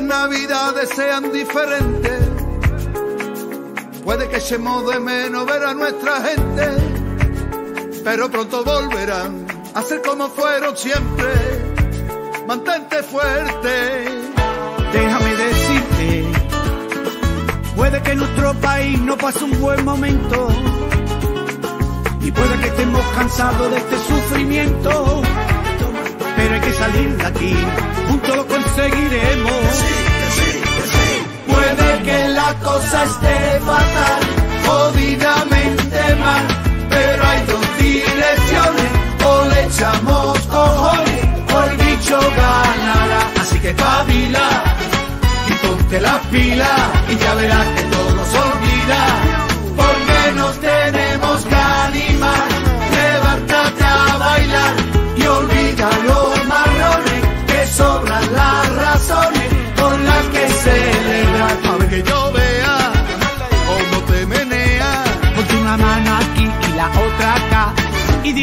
navidades sean diferentes. Puede que echemos de menos ver a nuestra gente, pero pronto volverán a ser como fueron siempre. Mantente fuerte. Déjame decirte, puede que nuestro país no pase un buen momento y puede que estemos cansados de este sufrimiento, que salir de aquí, juntos lo conseguiremos. Puede que la cosa esté fatal, jodidamente mal, pero hay dos direcciones, o le echamos cojones, o el bicho ganará. Así que pavila y ponte las pilas, y ya verás que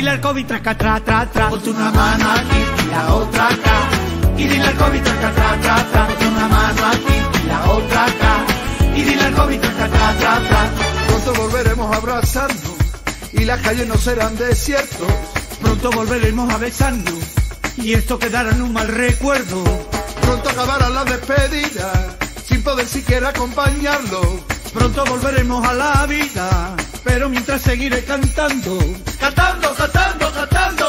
Y dile al COVID traca, tra, tra, tra. Ponte una mano aquí y la otra acá. Y dile al COVID traca, tra, tra, tra. Ponte una mano aquí y la otra acá. Y dile al COVID traca, tra, tra, tra. Pronto volveremos a abrazarnos y las calles no serán desiertos. Pronto volveremos a besarnos y esto quedará en un mal recuerdo. Pronto acabará la despedida sin poder siquiera acompañarlo. Pronto volveremos a la vida, pero mientras seguiré cantando. Cantando, cantando, cantando.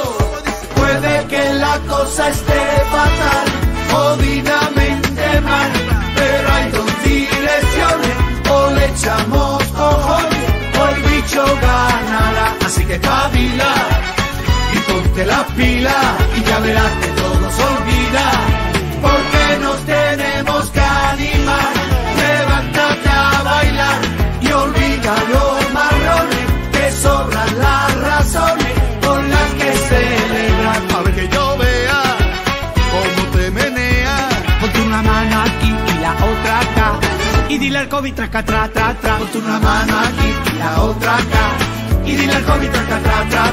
Puede que la cosa esté fatal, jodidamente mal, pero hay dos direcciones, o le echamos cojones, o el bicho ganará. Así que pavila y ponte las pilas, y ya verás las razones con las que celebrar. A ver que yo vea cómo te menea. Ponte una mano aquí y la otra acá. Y dile al COVID traca, tra, tra, tra. Ponte una mano aquí y la otra acá. Y dile al COVID traca, tra, tra,